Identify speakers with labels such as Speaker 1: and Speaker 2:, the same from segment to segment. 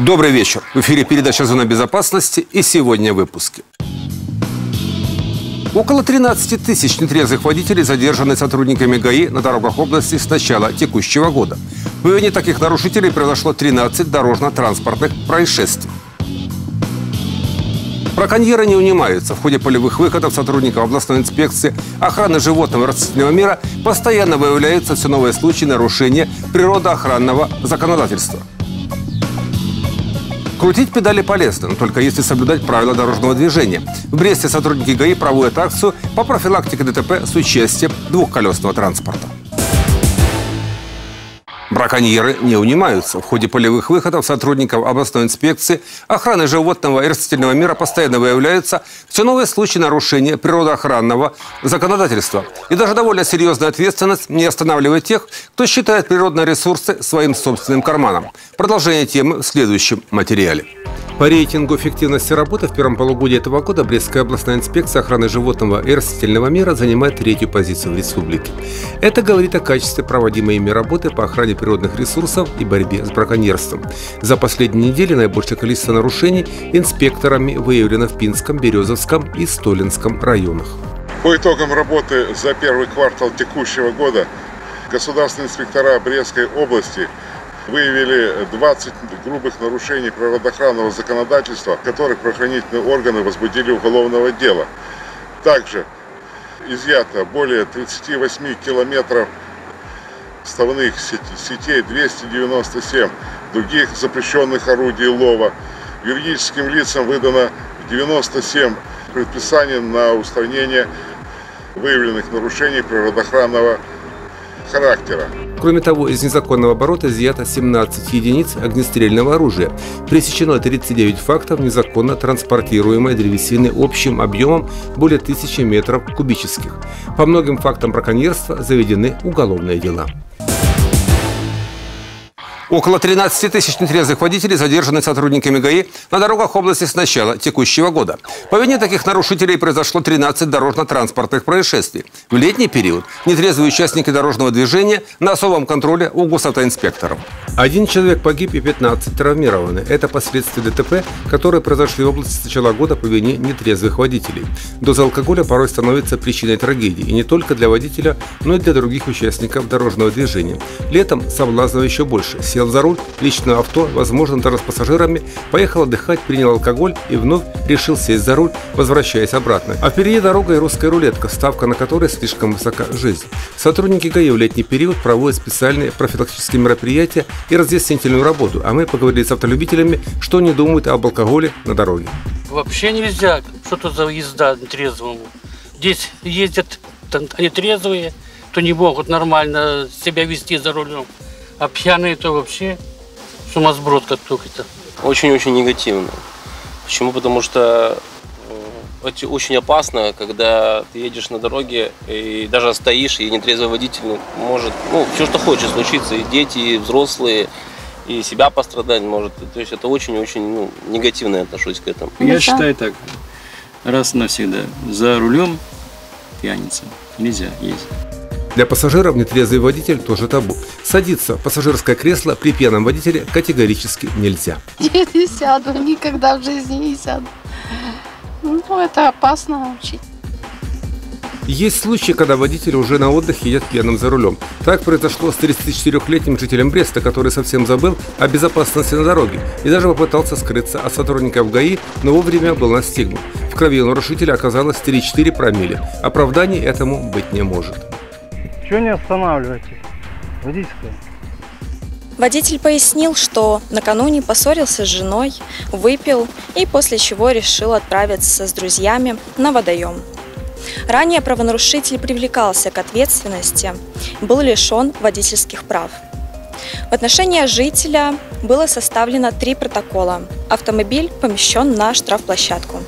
Speaker 1: Добрый вечер. В эфире передача «Зона безопасности» и сегодня в выпуске. Около 13 тысяч нетрезвых водителей задержаны сотрудниками ГАИ на дорогах области с начала текущего года. В районе таких нарушителей произошло 13 дорожно-транспортных происшествий. Браконьеры не унимаются. В ходе полевых выходов сотрудников областной инспекции охраны животного и растительного мира постоянно выявляются все новые случаи нарушения природоохранного законодательства. Крутить педали полезно, но только если соблюдать правила дорожного движения. В Бресте сотрудники ГАИ проводят акцию по профилактике ДТП с участием двухколесного транспорта. Браконьеры не унимаются. В ходе полевых выходов сотрудников областной инспекции охраны животного и растительного мира постоянно выявляются все новые случаи нарушения природоохранного законодательства. И даже довольно серьезная ответственность не останавливает тех, кто считает природные ресурсы своим собственным карманом. Продолжение темы в следующем материале. По рейтингу эффективности работы в первом полугодии этого года Брестская областная инспекция охраны животного и растительного мира занимает третью позицию в республике. Это говорит о качестве проводимой ими работы по охране природных ресурсов и борьбе с браконьерством. За последние недели наибольшее количество нарушений инспекторами выявлено в Пинском, Березовском и Столинском районах.
Speaker 2: По итогам работы за первый квартал текущего года государственные инспектора Брестской области выявили 20 грубых нарушений природоохранного законодательства, в которых правоохранительные органы возбудили уголовного дела. Также изъято более 38 километров ставных сетей, 297 других запрещенных орудий лова. Юридическим лицам выдано 97 предписаний на устранение выявленных нарушений природоохранного характера.
Speaker 1: Кроме того, из незаконного оборота изъято 17 единиц огнестрельного оружия. Пресечено 39 фактов незаконно транспортируемой древесины общим объемом более 1000 метров кубических. По многим фактам браконьерства заведены уголовные дела. Около 13 тысяч нетрезвых водителей задержаны сотрудниками ГАИ на дорогах области с начала текущего года. По вине таких нарушителей произошло 13 дорожно-транспортных происшествий. В летний период нетрезвые участники дорожного движения на особом контроле у госавтоинспекторов. Один человек погиб и 15 травмированы. Это последствия ДТП, которые произошли в области с начала года по вине нетрезвых водителей. Доза алкоголя порой становится причиной трагедии. И не только для водителя, но и для других участников дорожного движения. Летом соблазнов еще больше – сел за руль личного авто, возможно, даже с пассажирами, поехал отдыхать, принял алкоголь и вновь решил сесть за руль, возвращаясь обратно. А впереди дорога и русская рулетка, ставка на которой слишком высока жизнь. Сотрудники ГАИ в летний период проводят специальные профилактические мероприятия и разъяснительную работу, а мы поговорили с автолюбителями, что они думают об алкоголе на дороге.
Speaker 3: Вообще нельзя, что то за езда трезвому. Здесь ездят, они трезвые, то не могут нормально себя вести за рулем. А пьяные то вообще сумасброд как только-то.
Speaker 4: Очень-очень негативно. Почему? Потому что это очень опасно, когда ты едешь на дороге и даже стоишь, и нетрезвый водитель может, ну, все, что хочет случиться, и дети, и взрослые, и себя пострадать может. То есть это очень-очень ну, негативно я отношусь к этому.
Speaker 5: Я считаю так, раз навсегда, за рулем пьяница нельзя ездить.
Speaker 1: Для пассажиров нетрезвый водитель тоже табу. Садиться в пассажирское кресло при пьяном водителе категорически нельзя.
Speaker 6: Я не сяду, никогда в жизни не сяду. Ну, это опасно очень.
Speaker 1: Есть случаи, когда водитель уже на отдыхе едет пьяным за рулем. Так произошло с 34-летним жителем Бреста, который совсем забыл о безопасности на дороге и даже попытался скрыться от сотрудников ГАИ, но вовремя был настигнут. В крови у нарушителя оказалось 3-4 промилле. Оправданий этому быть не может.
Speaker 7: Чего не останавливаете? Водительская.
Speaker 8: Водитель пояснил, что накануне поссорился с женой, выпил и после чего решил отправиться с друзьями на водоем. Ранее правонарушитель привлекался к ответственности, был лишен водительских прав. В отношении жителя было составлено три протокола. Автомобиль помещен на штрафплощадку.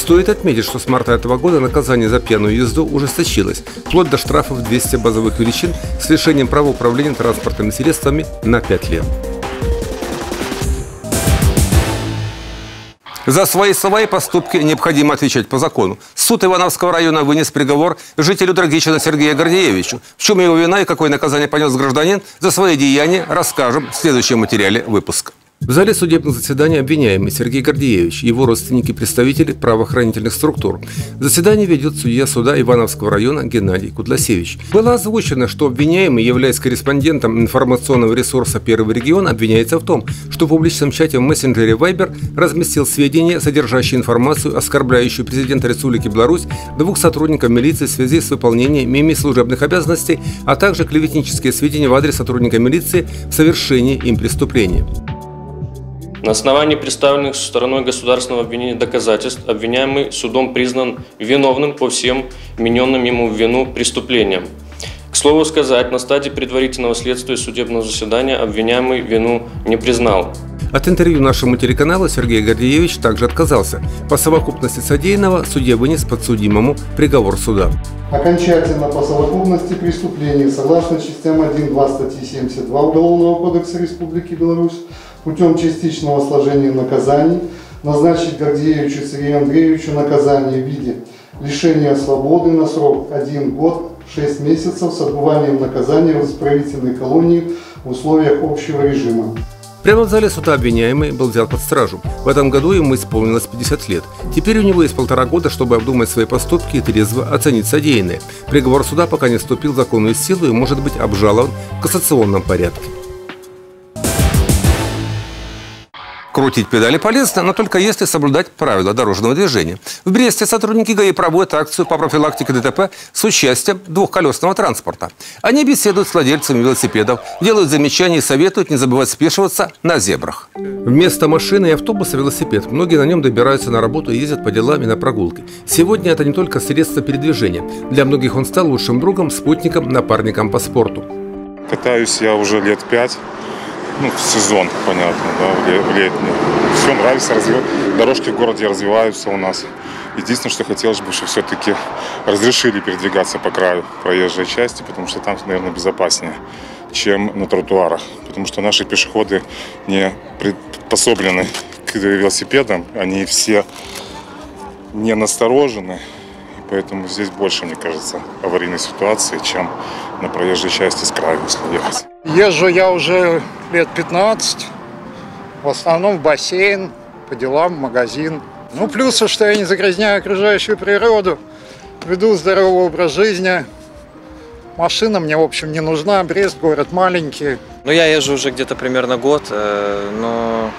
Speaker 1: Стоит отметить, что с марта этого года наказание за пьяную езду ужесточилось, вплоть до штрафов 200 базовых величин с лишением права управления транспортными средствами на 5 лет. За свои слова и поступки необходимо отвечать по закону. Суд Ивановского района вынес приговор жителю Драгичина Сергею Гордеевичу. В чем его вина и какое наказание понес гражданин за свои деяния, расскажем в следующем материале выпуска. В зале судебных заседаний обвиняемый Сергей Гордеевич, его родственники, представители правоохранительных структур. Заседание ведет судья суда Ивановского района Геннадий Кудласевич. Было озвучено, что обвиняемый, являясь корреспондентом информационного ресурса «Первый регион», обвиняется в том, что в публичном чате в мессенджере Viber разместил сведения, содержащие информацию, оскорбляющую президента Республики Беларусь, двух сотрудников милиции в связи с выполнением ими служебных обязанностей, а также клеветнические сведения в адрес сотрудника милиции в совершении им преступления.
Speaker 9: На основании представленных со стороной государственного обвинения доказательств обвиняемый судом признан виновным по всем вмененным ему в вину преступлениям. К слову сказать, на стадии предварительного следствия судебного заседания обвиняемый вину не признал.
Speaker 1: От интервью нашему телеканалу Сергей Гордеевич также отказался. По совокупности содеянного судья вынес подсудимому приговор суда.
Speaker 10: Окончательно по совокупности преступлений согласно частям 1, 2 статьи 72 Уголовного кодекса Республики Беларусь путем частичного сложения наказаний назначить Гордеевичу Сергею Андреевичу наказание в виде лишения свободы на срок 1 год 6 месяцев с отбыванием наказания в исправительной колонии в условиях общего режима.
Speaker 1: Прямо в зале суда обвиняемый был взят под стражу. В этом году ему исполнилось 50 лет. Теперь у него есть полтора года, чтобы обдумать свои поступки и трезво оценить содеянное. Приговор суда пока не вступил в законную силу и может быть обжалован в кассационном порядке. Крутить педали полезно, но только если соблюдать правила дорожного движения. В Бресте сотрудники ГАИ проводят акцию по профилактике ДТП с участием двухколесного транспорта. Они беседуют с владельцами велосипедов, делают замечания и советуют не забывать спешиваться на зебрах. Вместо машины и автобуса велосипед. Многие на нем добираются на работу и ездят по делам и на прогулки. Сегодня это не только средство передвижения. Для многих он стал лучшим другом, спутником, напарником по спорту.
Speaker 11: Катаюсь я уже лет пять ну, в сезон, понятно, да, в летний. Все нравится, развив... дорожки в городе развиваются у нас. Единственное, что хотелось бы, чтобы все-таки разрешили передвигаться по краю проезжей части, потому что там, наверное, безопаснее, чем на тротуарах. Потому что наши пешеходы не приспособлены к велосипедам, они все не насторожены. Поэтому здесь больше, мне кажется, аварийной ситуации, чем на проезжей части с краю, если ехать.
Speaker 12: Езжу я уже лет 15. В основном в бассейн, по делам, в магазин. Ну, плюсы, что я не загрязняю окружающую природу, веду здоровый образ жизни. Машина мне, в общем, не нужна. Брест, город маленький.
Speaker 13: Ну, я езжу уже где-то примерно год, э, но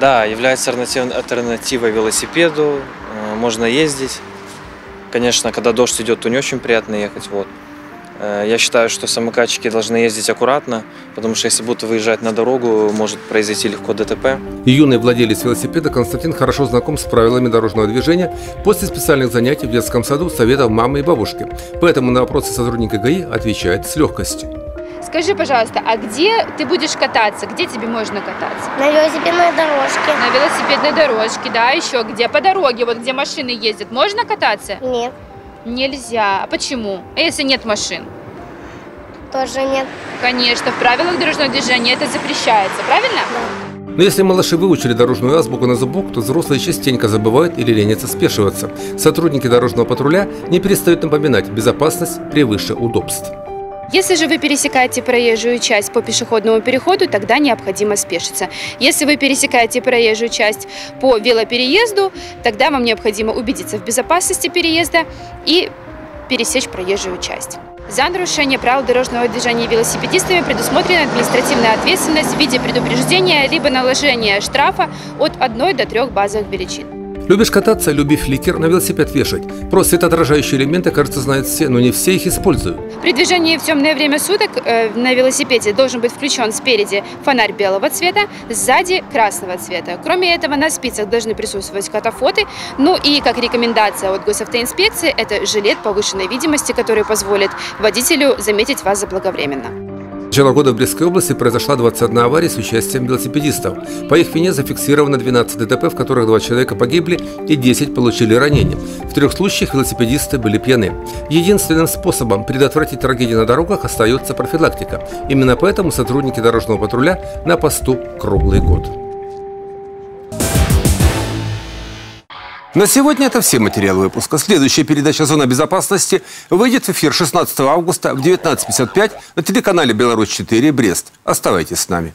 Speaker 13: да, является альтернативой велосипеду, э, можно ездить. Конечно, когда дождь идет, то не очень приятно ехать. Вот. Э, я считаю, что самокатчики должны ездить аккуратно, потому что если будут выезжать на дорогу, может произойти легко ДТП.
Speaker 1: Юный владелец велосипеда Константин хорошо знаком с правилами дорожного движения после специальных занятий в детском саду советов мамы и бабушки. Поэтому на вопросы сотрудника ГАИ отвечает с легкостью.
Speaker 14: Скажи, пожалуйста, а где ты будешь кататься? Где тебе можно кататься?
Speaker 15: На велосипедной дорожке.
Speaker 14: На велосипедной дорожке, да, еще где? По дороге, вот где машины ездят, можно кататься?
Speaker 15: Нет.
Speaker 14: Нельзя. А почему? А если нет машин?
Speaker 15: Тоже нет.
Speaker 14: Конечно, в правилах дорожного движения это запрещается, правильно?
Speaker 15: Да.
Speaker 1: Но если малыши выучили дорожную азбуку на зубок, то взрослые частенько забывают или ленятся спешиваться. Сотрудники дорожного патруля не перестают напоминать, безопасность превыше удобств.
Speaker 14: Если же вы пересекаете проезжую часть по пешеходному переходу, тогда необходимо спешиться. Если вы пересекаете проезжую часть по велопереезду, тогда вам необходимо убедиться в безопасности переезда и пересечь проезжую часть. За нарушение правил дорожного движения велосипедистами предусмотрена административная ответственность в виде предупреждения либо наложения штрафа от 1 до 3 базовых величин.
Speaker 1: Любишь кататься, люби фликер на велосипед вешать. Про светоотражающие элементы, кажется, знают все, но не все их используют.
Speaker 14: При движении в темное время суток э, на велосипеде должен быть включен спереди фонарь белого цвета, сзади красного цвета. Кроме этого, на спицах должны присутствовать катафоты. Ну и как рекомендация от госавтоинспекции, это жилет повышенной видимости, который позволит водителю заметить вас заблаговременно
Speaker 1: начала года в Брестской области произошла 21 авария с участием велосипедистов. По их вине зафиксировано 12 ДТП, в которых два человека погибли и 10 получили ранения. В трех случаях велосипедисты были пьяны. Единственным способом предотвратить трагедии на дорогах остается профилактика. Именно поэтому сотрудники дорожного патруля на посту круглый год. На сегодня это все материалы выпуска. Следующая передача «Зона безопасности» выйдет в эфир 16 августа в 19.55 на телеканале «Беларусь-4» Брест. Оставайтесь с нами.